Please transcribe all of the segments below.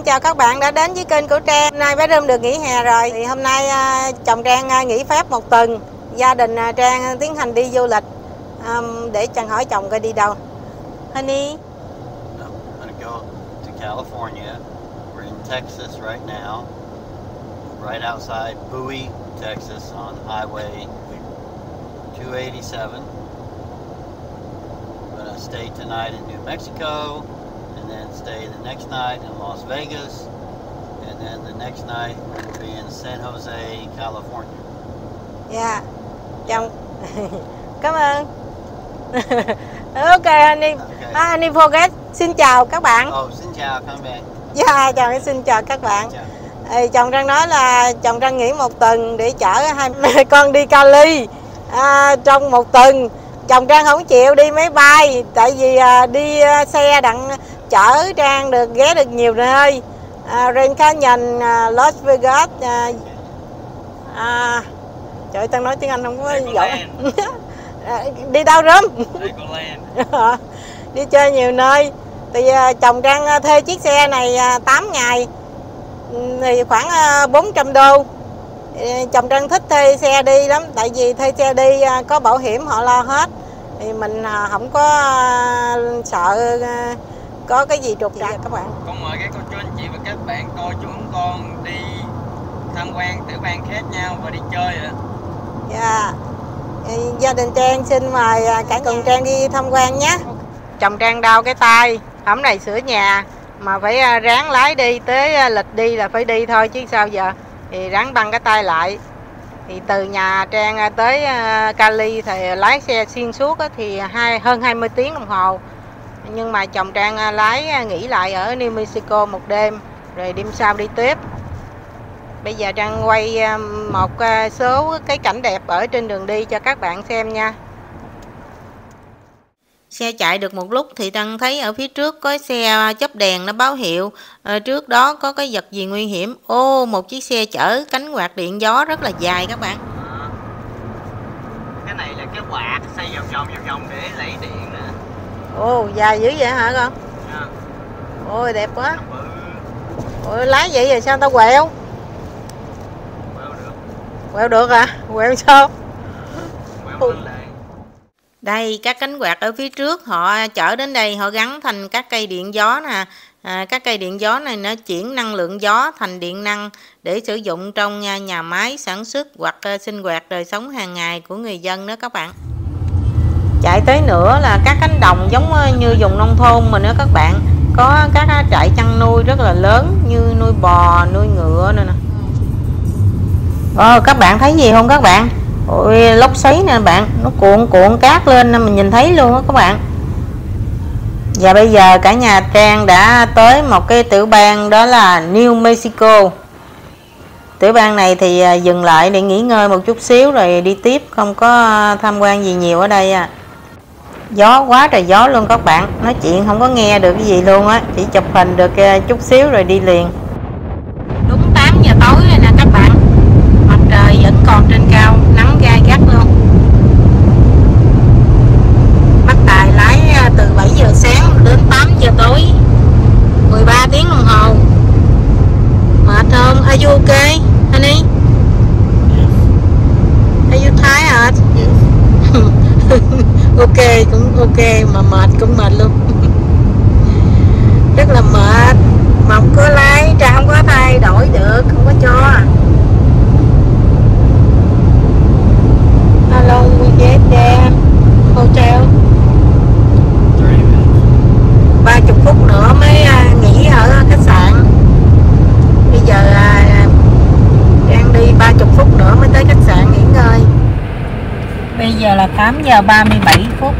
xin chào các bạn đã đến với kênh của Trang. Hôm nay bé Rơm được nghỉ hè rồi. Thì hôm nay à, chồng Trang à, nghỉ phép một tuần. Gia đình à, Trang tiến hành đi du lịch. Để Trang hỏi chồng coi đi đâu. Honey, I'm gonna go to California. We're in Texas right now, right outside Bowie, Texas, on Highway 287. I'm gonna stay tonight in New Mexico, and then stay the next night in Las Vegas, and then the next night we'll be in San Jose, California. dạ. Chồng. Cảm ơn. ok honey. Okay. À, honey forget. Xin chào các bạn. Oh, xin chào, come back. Dạ, chào xin chào các bạn. Chào. Ê, chồng Trang nói là chồng Trang nghỉ một tuần để chở hai mẹ con đi Cali à, trong một tuần chồng Trang không chịu đi máy bay tại vì à, đi à, xe đặng chở Trang được ghé được nhiều nơi. À, Grand Canyon, à, Las Vegas à, à, trời Trang nói tiếng Anh không có giỏi. À, đi đâu rớm? Đi chơi nhiều nơi. Thì à, chồng Trang à, thuê chiếc xe này à, 8 ngày thì khoảng à, 400 đô. Chồng Trang thích thuê xe đi lắm tại vì thuê xe đi à, có bảo hiểm họ lo hết. Thì mình à, không có à, sợ à, có cái gì trục trặc các bạn con mời các cô chú anh chị và các bạn coi chúng con đi tham quan tiểu bang khác nhau và đi chơi ạ Dạ. Thì Gia đình Trang xin mời à, cả cùng Trang đi tham quan nhé. Chồng Trang đau cái tay, hổng này sửa nhà mà phải à, ráng lái đi tới à, lịch đi là phải đi thôi chứ sao giờ. Thì ráng băng cái tay lại. Thì từ nhà Trang tới Cali thì lái xe xuyên suốt á, thì hai hơn 20 tiếng đồng hồ. Nhưng mà chồng Trang à, lái à, nghỉ lại ở New Mexico một đêm rồi đêm sau đi tiếp. Bây giờ Trang quay à, một à, số cái cảnh đẹp ở trên đường đi cho các bạn xem nha. Xe chạy được một lúc thì Trang thấy ở phía trước có xe chớp đèn nó báo hiệu ờ, trước đó có cái vật gì nguy hiểm. Ô, một chiếc xe chở cánh quạt điện gió rất là dài các bạn. cái này là cái quạt xoay vòng vòng vòng vòng để lấy điện nè Ồ, dài dữ vậy hả con? Nha. Ôi đẹp quá. bự Ôi lái vậy rồi sao tao quẹo? quẹo được Quẹo được à? Quẹo sao? quẹo Đây, các cánh quạt ở phía trước họ chở đến đây họ gắn thành các cây điện gió nè. À, các cây điện gió này nó chuyển năng lượng gió thành điện năng để sử dụng trong nhà, nhà máy sản xuất hoặc à, sinh hoạt đời sống hàng ngày của người dân đó các bạn. Chạy tới nữa là các cánh đồng giống ờ, như vùng nông thôn mình đó các bạn. Có các trại chăn nuôi rất là lớn như nuôi bò, nuôi ngựa nữa nè. Ờ, các bạn thấy gì không các bạn? Ôi, lốc xoáy nè bạn, nó cuộn cuộn cát lên nên mình nhìn thấy luôn á các bạn. Và bây giờ cả nhà Trang đã tới một cái tiểu bang đó là New Mexico. Tiểu bang này thì à, dừng lại để nghỉ ngơi một chút xíu rồi đi tiếp, không có à, tham quan gì nhiều ở đây à. Gió quá trời gió luôn các bạn, nói chuyện không có nghe được cái gì luôn á, chỉ chụp hình được ờ, chút xíu rồi đi liền. Đúng 8 giờ tối rồi nè các bạn, mặt trời vẫn còn trên cao, nắng gai gắt luôn. Bác Tài lái à, từ 7 giờ sáng đến 8 giờ tối 13 tiếng đồng hồ Mệt không? Are you okay, honey? Are you tired? Ok, mà mệt cũng mệt luôn Rất là mệt Mà không có lái, Trang không có thay đổi được, không có cho long we get there? Hotel? 30 minutes. ba chục phút nữa mới à, nghỉ ở khách sạn bây giờ à, đang đi ba chục phút nữa mới tới khách sạn nghỉ ngơi bây giờ là 8 giờ 37 phút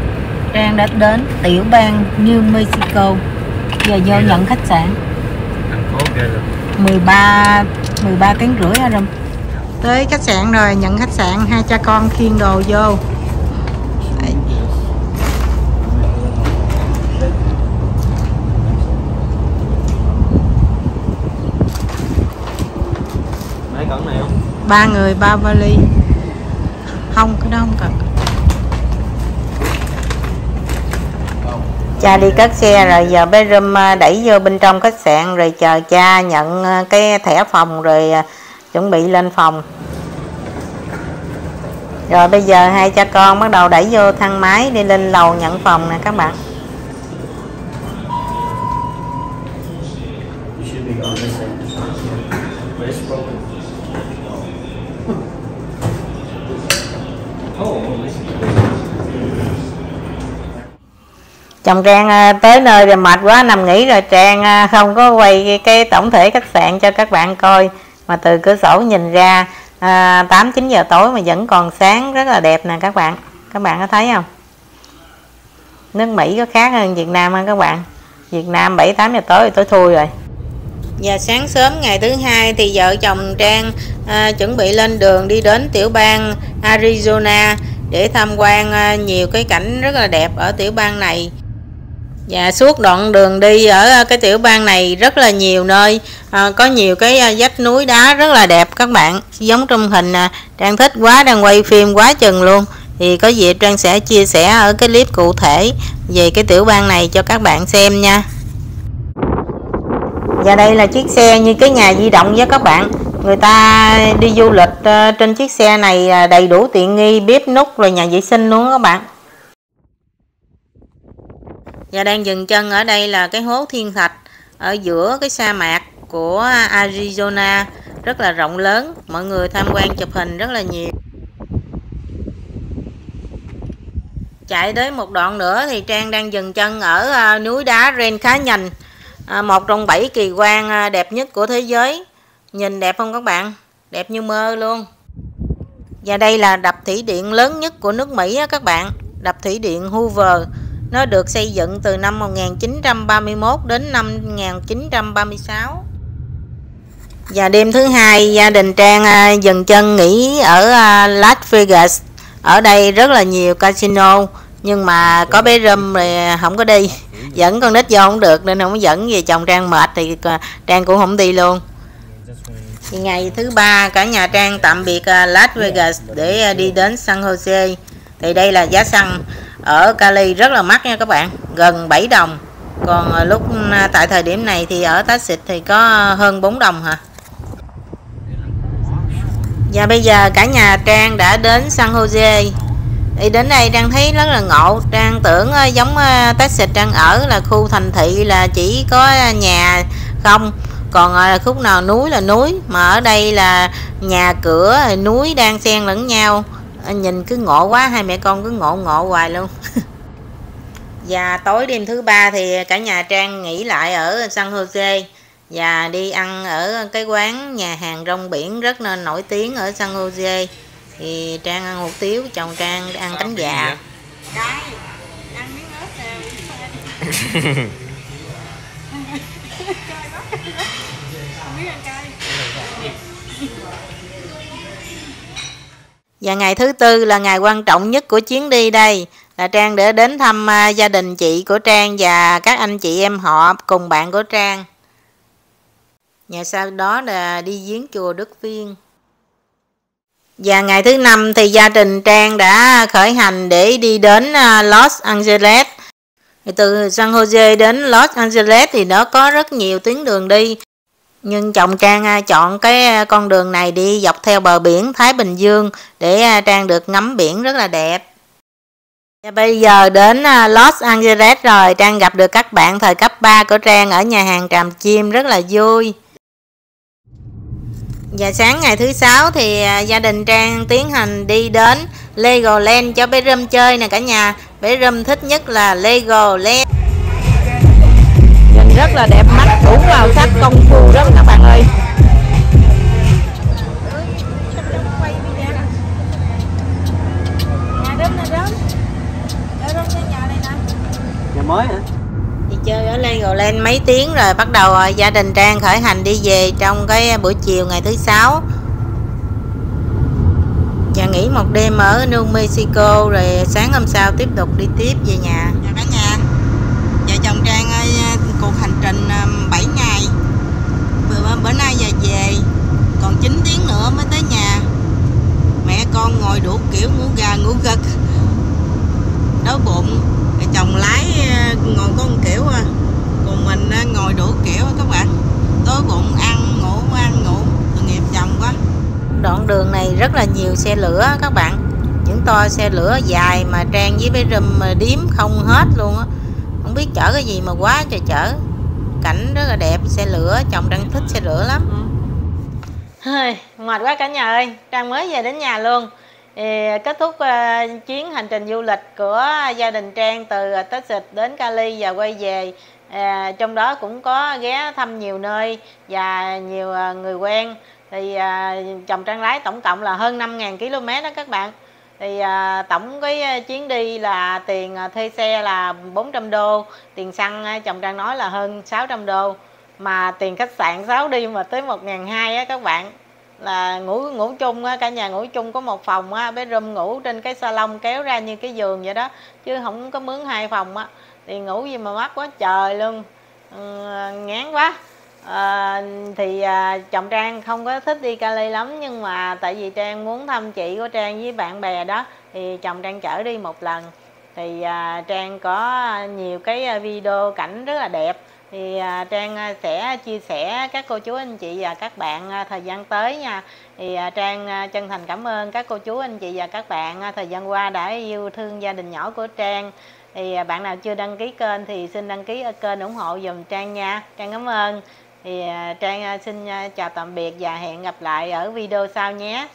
Trang đã đến tiểu bang New Mexico. Giờ vô nhận khách sạn. thành phố ghê luôn. 13 13 tiếng rưỡi hả Râm? Tới khách sạn rồi nhận khách sạn hai cha con khiêng đồ vô. Đấy. Mấy cẩn này không? ba người ba vali. Không cái đó không cần cha đi cất xe, rồi giờ bé râm à, đẩy vô bên trong khách sạn, rồi chờ cha nhận à, cái thẻ phòng, rồi à, chuẩn bị lên phòng. Rồi bây giờ hai cha con bắt đầu đẩy vô thang máy đi lên lầu nhận phòng nè các bạn. You should chồng Trang à, tới nơi rồi mệt quá nằm nghỉ rồi Trang à, không có quay cái, tổng thể khách sạn cho các bạn coi. Mà từ cửa sổ nhìn ra à, tám chín giờ tối mà vẫn còn sáng rất là đẹp nè các bạn. Các bạn có thấy không? Nước Mỹ có khác hơn Việt Nam không các bạn? Việt Nam 7 8 giờ tối thì tối thui rồi. Và sáng sớm ngày thứ hai thì vợ chồng Trang à, chuẩn bị lên đường đi đến tiểu bang Arizona để tham quan à, nhiều cái cảnh rất là đẹp ở tiểu bang này và suốt đoạn đường đi ở ờ, cái tiểu bang này rất là nhiều nơi. À, có nhiều cái ờ, vách núi đá rất là đẹp các bạn. Giống trong hình à, Trang thích quá đang quay phim quá chừng luôn. Thì có dịp Trang sẽ chia sẻ ở cái clip cụ thể về cái tiểu bang này cho các bạn xem nha. Và đây là chiếc xe như cái nhà di động với các bạn. Người ta đi du lịch trên chiếc xe này đầy đủ tiện nghi bếp nút rồi nhà vệ sinh luôn các bạn và đang dừng chân ở đây là cái hố thiên thạch, ở giữa cái sa mạc của Arizona, rất là rộng lớn. Mọi người tham quan chụp hình rất là nhiều. Chạy tới một đoạn nữa thì Trang đang dừng chân ở ờ, núi đá Ren Khá Nhành à, một trong bảy kỳ quan à, đẹp nhất của thế giới. Nhìn đẹp không các bạn? Đẹp như mơ luôn. Và đây là đập thủy điện lớn nhất của nước Mỹ á các bạn. Đập thủy điện Hoover nó được xây dựng từ năm 1931 đến năm 1936 và đêm thứ hai, gia đình Trang à, dừng chân nghỉ ở à, Las Vegas. Ở đây rất là nhiều casino, nhưng mà có bé râm thì không có đi. Dẫn con nít vô không được, nên không dẫn về chồng trang mệt thì à, trang cũng không đi luôn. Thì ngày thứ ba, cả nhà trang tạm biệt Las Vegas để đi đến San Jose. Thì đây là giá xăng ở Cali rất là mắc nha các bạn, gần 7 đồng. Còn à, lúc à, tại thời điểm này thì ở Texas thì có hơn 4 đồng hả? Và bây giờ cả nhà Trang đã đến San Jose. Thì đến đây đang thấy rất là ngộ. Trang tưởng à, giống tá Texas Trang ở là khu thành thị là chỉ có nhà không. Còn khúc nào núi là núi, mà ở đây là nhà cửa núi đang xen lẫn nhau nhìn cứ ngộ quá hai mẹ con cứ ngộ ngộ hoài luôn. Và tối đêm thứ ba thì cả nhà trang nghỉ lại ở San Jose và đi ăn ở cái quán nhà hàng rong biển rất là nổi tiếng ở San Jose. Thì trang ăn hủ tiếu chồng trang ăn cánh gà và ngày thứ tư là ngày quan trọng nhất của chuyến đi đây là Trang để đến thăm à, gia đình chị của Trang và các anh chị em họ cùng bạn của Trang. Nhà sau đó là đi giếng chùa Đức Viên. Và ngày thứ năm thì gia đình Trang đã khởi hành để đi đến à, Los Angeles. Từ San Jose đến Los Angeles thì nó có rất nhiều tuyến đường đi. Nhưng chồng Trang à, chọn cái à, con đường này đi dọc theo bờ biển Thái Bình Dương để à, Trang được ngắm biển rất là đẹp. Và bây giờ đến Los Angeles rồi, Trang gặp được các bạn thời cấp 3 của Trang ở nhà hàng Tràm Chim rất là vui. Và sáng ngày thứ sáu thì gia đình Trang tiến hành đi đến Legoland cho bé Râm chơi nè cả nhà. Bé Râm thích nhất là Legoland. Rất là đẹp mắt, đủ màu sắc công phu đó các bạn ơi. Nhà mới hả? chơi ở Legoland mấy tiếng rồi bắt đầu à, gia đình Trang khởi hành đi về trong cái buổi chiều ngày thứ sáu và nghỉ một đêm ở New Mexico rồi sáng hôm sau tiếp tục đi tiếp về nhà vợ chồng Trang ơi cuộc hành trình 7 à, ngày bữa, bữa nay giờ về còn 9 tiếng nữa mới tới nhà mẹ con ngồi đủ kiểu ngủ gà ngủ gật. Đói bụng chồng lái ngồi có một kiểu à. Còn mình à, ngồi đủ kiểu các bạn. Tối bụng ăn ngủ ăn ngủ. Tội nghiệp chồng quá. Đoạn đường này rất là nhiều xe lửa các bạn. Những to xe lửa dài mà trang với cái rùm mà điếm không hết luôn á. Không biết chở cái gì mà quá trời chở. Cảnh rất là đẹp xe lửa chồng đang thích xe lửa lắm. Hơi, mệt quá cả nhà ơi. Trang mới về đến nhà luôn thì kết thúc uh, chuyến hành trình du lịch của gia đình Trang từ ờ, Texas đến Cali và quay về à, trong đó cũng có ghé thăm nhiều nơi và nhiều uh, người quen. Thì uh, chồng Trang lái tổng cộng là hơn 5.000 km đó các bạn. Thì à, tổng cái chuyến đi là tiền thuê xe là 400 đô tiền xăng chồng Trang nói là hơn 600 đô. Mà tiền khách sạn 6 đi mà tới 1.200 á các bạn là ngủ ngủ chung cả nhà ngủ chung có một phòng á bé room ngủ trên cái salon kéo ra như cái giường vậy đó chứ không có mướn hai phòng á. Thì ngủ gì mà mắc quá trời luôn. Ừ, ngán quá. À, thì à, chồng trang không có thích đi cali lắm nhưng mà tại vì trang muốn thăm chị của trang với bạn bè đó thì chồng trang chở đi một lần. Thì à, trang có nhiều cái à, video cảnh rất là đẹp thì à, trang à, sẽ chia sẻ các cô chú, anh chị và các bạn à, thời gian tới nha. Thì trang chân thành cảm ơn các cô chú, anh chị và các bạn thời gian qua đã yêu thương gia đình nhỏ của trang. Thì bạn nào chưa đăng ký kênh thì xin đăng ký ở kênh ủng hộ dùm trang nha. Trang cảm ơn. Thì trang xin chào tạm biệt và hẹn gặp lại ở video sau nhé.